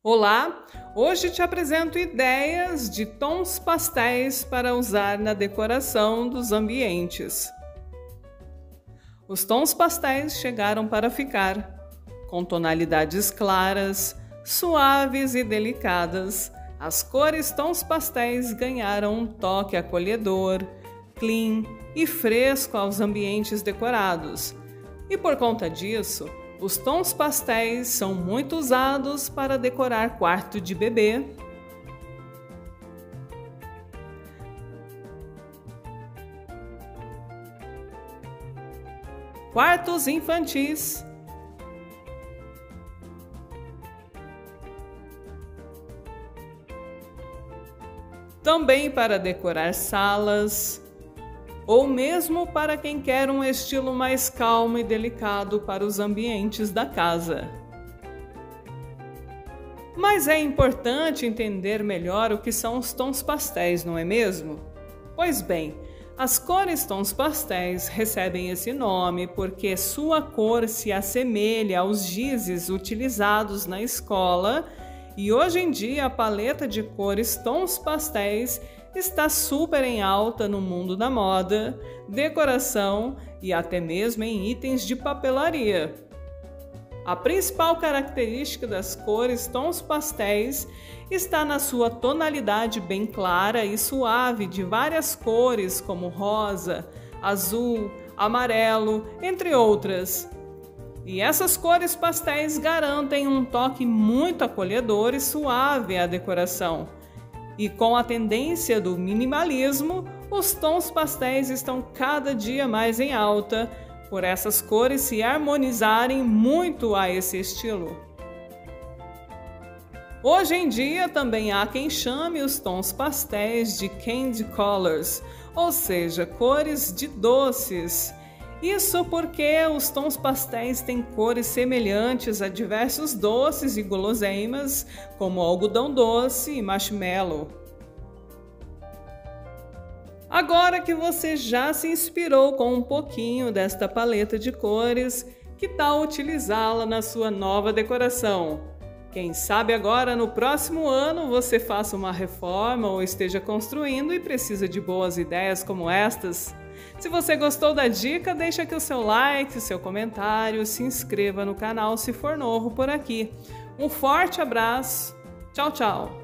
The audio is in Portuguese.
Olá, hoje te apresento ideias de tons pastéis para usar na decoração dos ambientes. Os tons pastéis chegaram para ficar, com tonalidades claras, suaves e delicadas. As cores tons pastéis ganharam um toque acolhedor, clean e fresco aos ambientes decorados. E por conta disso, os tons pastéis são muito usados para decorar quarto de bebê, quartos infantis, também para decorar salas, ou mesmo para quem quer um estilo mais calmo e delicado para os ambientes da casa. Mas é importante entender melhor o que são os tons pastéis, não é mesmo? Pois bem, as cores tons pastéis recebem esse nome porque sua cor se assemelha aos gizes utilizados na escola e hoje em dia a paleta de cores tons pastéis está super em alta no mundo da moda, decoração e até mesmo em itens de papelaria. A principal característica das cores tons pastéis está na sua tonalidade bem clara e suave de várias cores como rosa, azul, amarelo, entre outras. E essas cores pastéis garantem um toque muito acolhedor e suave à decoração e com a tendência do minimalismo, os tons pastéis estão cada dia mais em alta, por essas cores se harmonizarem muito a esse estilo. Hoje em dia também há quem chame os tons pastéis de candy colors, ou seja, cores de doces. Isso porque os tons pastéis têm cores semelhantes a diversos doces e guloseimas, como algodão doce e marshmallow. Agora que você já se inspirou com um pouquinho desta paleta de cores, que tal utilizá-la na sua nova decoração? Quem sabe agora no próximo ano você faça uma reforma ou esteja construindo e precisa de boas ideias como estas? Se você gostou da dica, deixa aqui o seu like, o seu comentário, se inscreva no canal se for novo por aqui. Um forte abraço, tchau, tchau!